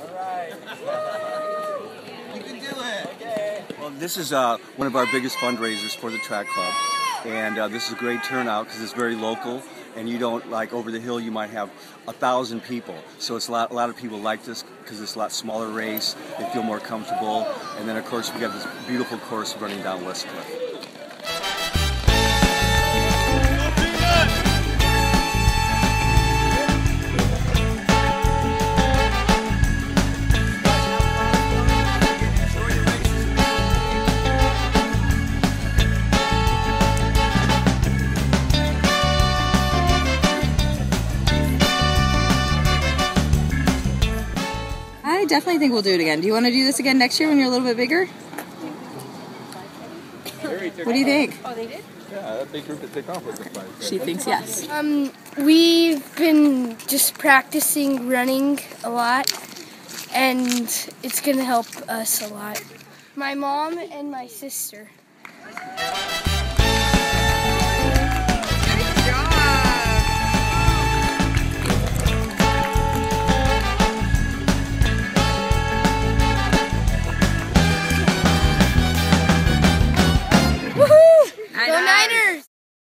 All right. You can do it. Okay. Well, this is uh, one of our biggest fundraisers for the track club, and uh, this is a great turnout because it's very local. And you don't like over the hill. You might have a thousand people, so it's a lot. A lot of people like this because it's a lot smaller race. They feel more comfortable, and then of course we got this beautiful course running down West Cliff. Definitely think we'll do it again. Do you want to do this again next year when you're a little bit bigger? What do you think? Yeah, that big group to take off with the fight. She thinks yes. Um, we've been just practicing running a lot, and it's gonna help us a lot. My mom and my sister.